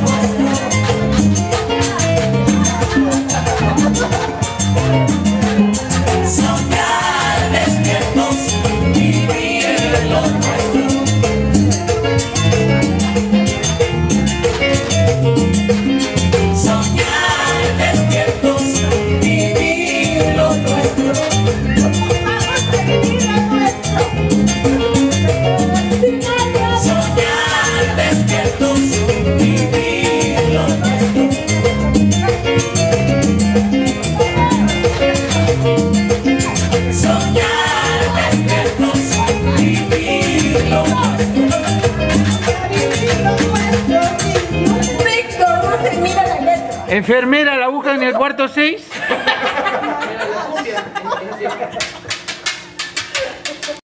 Whoa. Enfermera, ¿la buscan en el cuarto 6?